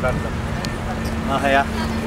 Bradford. Oh, yeah.